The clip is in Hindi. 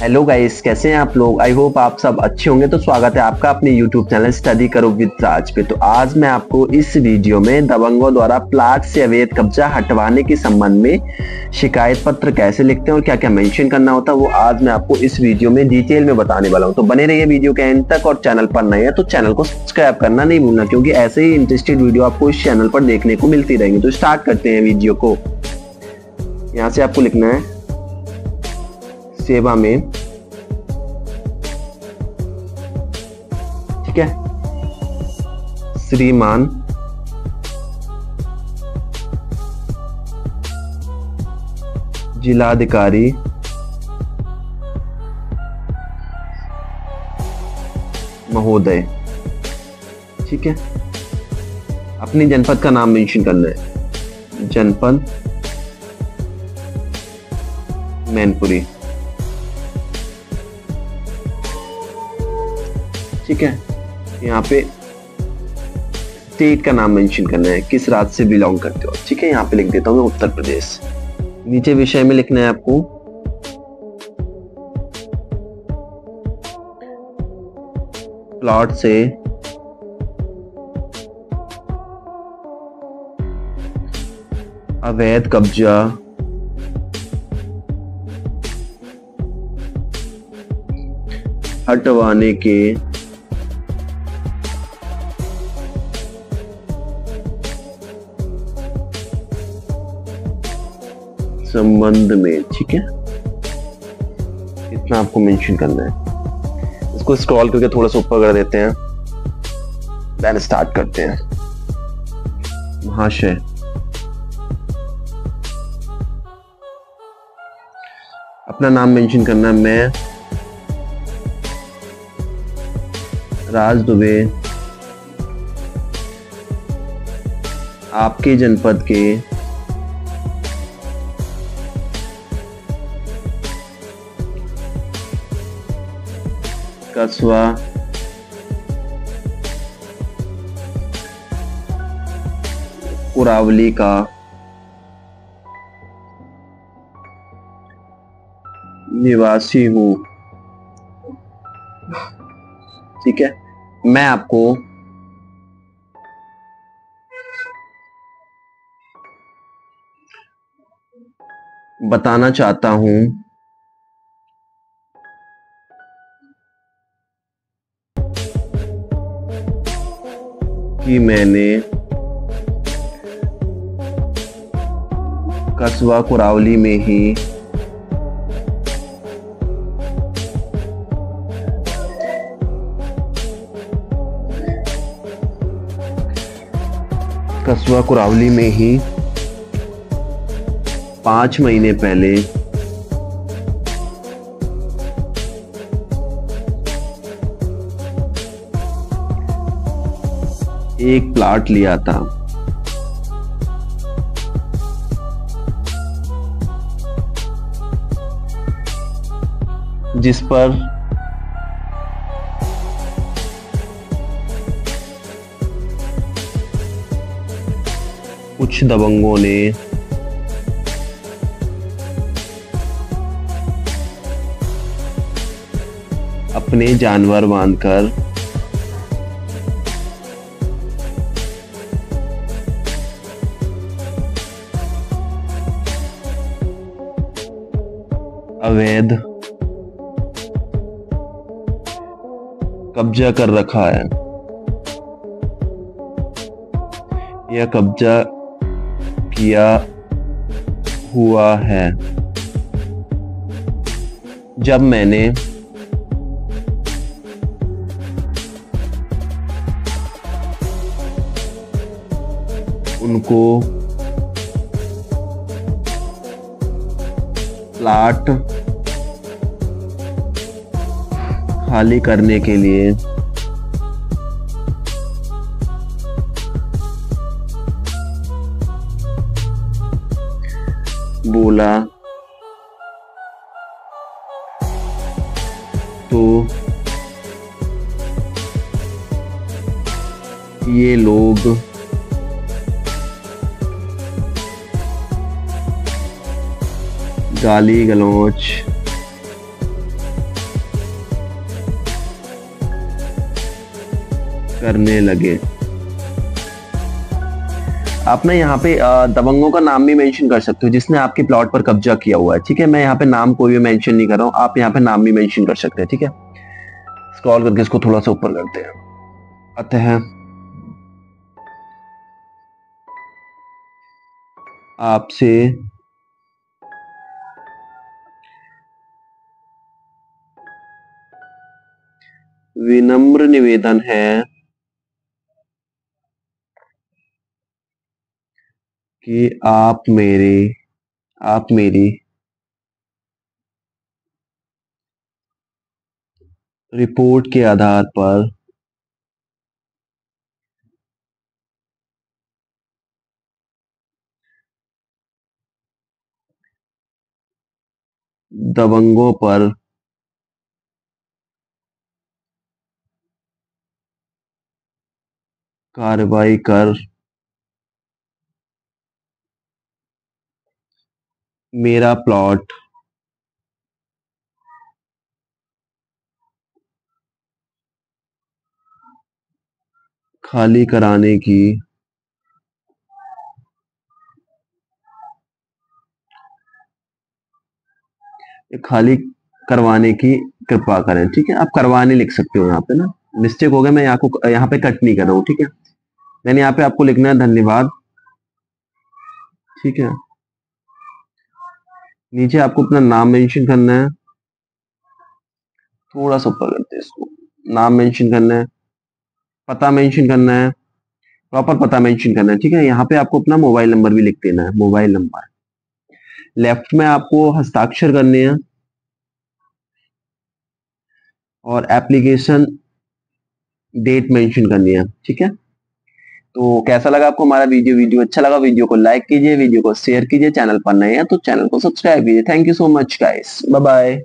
हेलो गाइस कैसे हैं आप लोग? आई होप आप सब अच्छे होंगे। तो स्वागत है आपका अपने यूट्यूब चैनल स्टडी करो विद राज पे। तो आज मैं आपको इस वीडियो में दबंगों द्वारा प्लाट से अवैध कब्जा हटवाने के संबंध में शिकायत पत्र कैसे लिखते हैं और क्या क्या मेंशन करना होता है, वो आज मैं आपको इस वीडियो में डिटेल में बताने वाला हूँ। तो बने रहिए वीडियो के एंड तक और चैनल पर नए हैं तो चैनल को सब्सक्राइब करना नहीं भूलना, क्योंकि ऐसे ही इंटरेस्टेड वीडियो आपको इस चैनल पर देखने को मिलती रहेंगी। तो स्टार्ट करते हैं वीडियो को। यहाँ से आपको लिखना है। सेवा में ठीक है? श्रीमान जिलाधिकारी महोदय, ठीक है? अपनी जनपद का नाम मेंशन करना है जनपद मैनपुरी। ठीक है? यहाँ पे स्टेट का नाम मेंशन करना है, किस राज्य से बिलोंग करते हो। ठीक है, यहाँ पे लिख देता हूँ मैं उत्तर प्रदेश। नीचे विषय में लिखना है आपको। प्लॉट से अवैध कब्जा। हटवाने के संबंध में, ठीक है? इतना आपको मेंशन करना है। इसको स्क्रॉल करके थोड़ा सा ऊपर कर देते हैं। देन स्टार्ट करते हैं। महाशय। अपना नाम मेंशन करना मैं राज दुबे। आपके जनपद के कस्बा कुरावली का निवासी हूँ। ठीक है? मैं आपको बताना चाहता हूँ कि मैंने कस्बा कुरावली में ही कस्बा कुरावली में ही पाँच महीने पहले एक प्लाट लिया था। जिस पर कुछ दबंगों ने अपने जानवर बांधकर अवैध कब्जा कर रखा है। यह कब्जा किया हुआ है। जब मैंने उनको प्लाट खाली करने के लिए। बोला तो ये लोग काली गलोच। करने लगे। आपने यहाँ पे दबंगों का नाम भी मेंशन कर सकते हो, जिसने आपके प्लॉट पर कब्जा किया हुआ है, ठीक है? मैं यहाँ पे नाम कोई भी मेंशन नहीं कर रहा हूँ, आप यहाँ पे नाम भी मेंशन कर सकते हैं, ठीक है? स्क्रॉल करके इसको थोड़ा सा ऊपर करते हैं। आते हैं। आपसे विनम्र निवेदन है कि आप मेरे आप मेरी रिपोर्ट के आधार पर दबंगों पर कार्रवाई कर। मेरा प्लॉट खाली कराने की। खाली करवाने की कृपा करें, ठीक है? आप करवाने लिख सकते हो यहाँ पे ना। मिस्टेक हो गया, मैं यहाँ को, यहाँ पे कट नहीं कर रहा हूँ, ठीक है? मैंने यहाँ पे आपको लिखना है धन्यवाद। ठीक है? नीचे आपको अपना नाम मेंशन करना है। थोड़ा सा ऊपर करते इसको। नाम मेंशन करना है। पता मेंशन करना है। प्रॉपर पता मेंशन करना है, ठीक है? यहाँ पे आपको अपना मोबाइल नंबर भी लिख देना है मोबाइल नंबर लेफ़्ट में आपको हस्ताक्षर करने हैं। और एप्लीकेशन डेट मेंशन करनी है ठीक है? तो कैसा लगा आपको हमारा वीडियो? वीडियो अच्छा लगा, वीडियो को लाइक कीजिए, वीडियो को शेयर कीजिए चैनल पर नए हैं तो चैनल को सब्सक्राइब कीजिए। Thank you so much guys bye bye